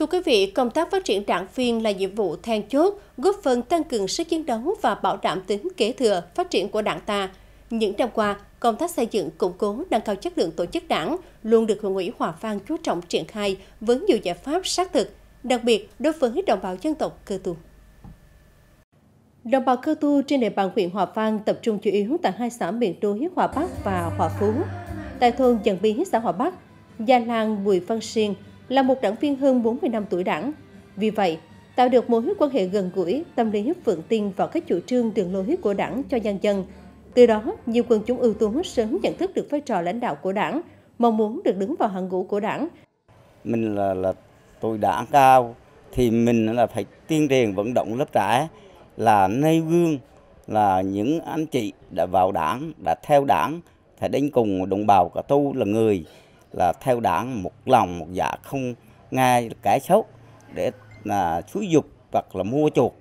Thưa quý vị, công tác phát triển đảng viên là nhiệm vụ then chốt, góp phần tăng cường sức chiến đấu và bảo đảm tính kế thừa, phát triển của đảng ta. Những năm qua, công tác xây dựng, củng cố, nâng cao chất lượng tổ chức đảng luôn được Huyện ủy Hòa Vang chú trọng triển khai với nhiều giải pháp xác thực, đặc biệt đối với đồng bào dân tộc cơ tu. Đồng bào cơ tu trên địa bàn huyện Hòa Vang tập trung chủ yếu tại hai xã miền núi Hòa Bắc và Hòa Phú. Tại thôn Dần Bí, xã Hòa Bắc, gia làng Bùi Văn Xuyên là một đảng viên hơn 40 năm tuổi đảng. Vì vậy, tạo được mối quan hệ gần gũi, tâm lý vượng tin vào các chủ trương đường lối của đảng cho nhân dân. Từ đó, nhiều quần chúng ưu tú sớm nhận thức được vai trò lãnh đạo của đảng, mong muốn được đứng vào hàng ngũ của đảng. Mình là, là tuổi đảng cao, thì mình là phải tuyên truyền vận động lớp trẻ là nêu gương là những anh chị đã vào đảng, đã theo đảng, phải đến cùng đồng bào cả tu là người là theo đảng một lòng một dạ không nghe kẻ xấu để là xúi dục hoặc là mua chuộc.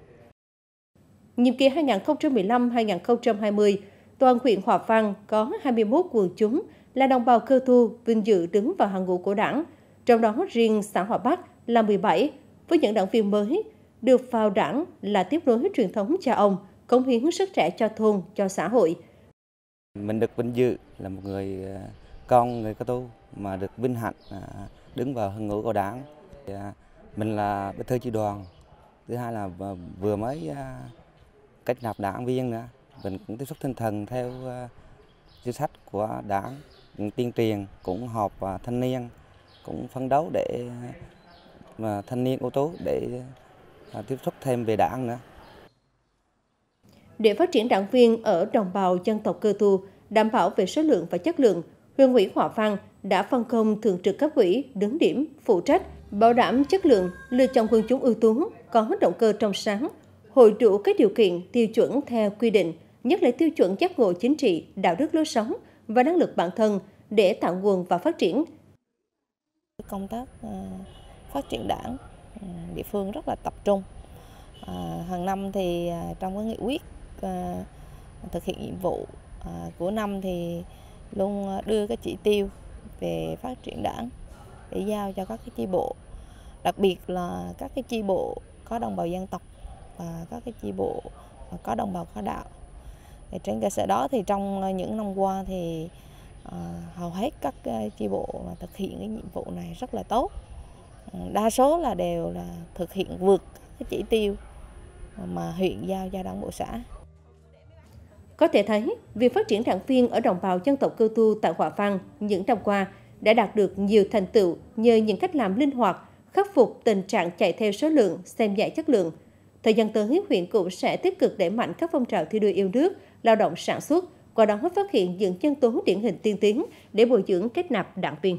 Nhiệm kỳ 2015-2020, toàn huyện Hòa Vang có 21 quần chúng là đồng bào cơ tu vinh dự đứng vào hàng ngũ của đảng, trong đó riêng xã Hòa Bắc là 17, với những đảng viên mới được vào đảng là tiếp nối truyền thống cha ông, cống hiến sức trẻ cho thôn, cho xã hội. Mình được vinh dự là một người à, con người cơ tu mà được vinh hạnh à, đứng vào hàng ngũ của đảng. À, mình là bí thư chi đoàn, thứ hai là vừa mới à, kết nạp đảng viên nữa. Mình cũng tiếp xúc tinh thần theo chính sách của đảng, tuyên truyền, cũng họp thanh niên, cũng phấn đấu để mà thanh niên ưu tú để tiếp xúc thêm về đảng nữa. Để phát triển đảng viên ở đồng bào dân tộc cơ tu, đảm bảo về số lượng và chất lượng, huyện ủy Hòa Vang đã phân công thường trực cấp ủy đứng điểm, phụ trách, bảo đảm chất lượng, lựa chọn quân chúng ưu tú, có động cơ trong sáng, hội đủ các điều kiện, tiêu chuẩn theo quy định, nhất là tiêu chuẩn giác ngộ chính trị, đạo đức lối sống và năng lực bản thân để tạo nguồn và phát triển. Công tác ờ, phát triển đảng ờ, địa phương rất là tập trung. Ờ, hàng năm thì trong cái nghị quyết thực hiện nhiệm vụ của năm thì luôn ờ, đưa cái chỉ tiêu về phát triển đảng để giao cho các cái chi bộ. Đặc biệt là các cái chi bộ có đồng bào dân tộc và các cái chi bộ có đồng bào có đạo. Để trên cơ sở đó thì trong ờ, những năm qua thì à, hầu hết các chi bộ mà thực hiện cái nhiệm vụ này rất là tốt. Ừ, đa số là đều là thực hiện vượt cái chỉ tiêu mà huyện giao cho đảng bộ xã có thể thấy, việc phát triển đảng viên ở đồng bào dân tộc cơ tu tại Hòa Vang những năm qua đã đạt được nhiều thành tựu nhờ những cách làm linh hoạt, khắc phục tình trạng chạy theo số lượng, xem nhẹ chất lượng. Thời gian tới, huyện cũng sẽ tích cực đẩy mạnh các phong trào thi đua yêu nước, lao động sản xuất, qua đó phát hiện những nhân tố điển hình tiên tiến để bồi dưỡng kết nạp đảng viên.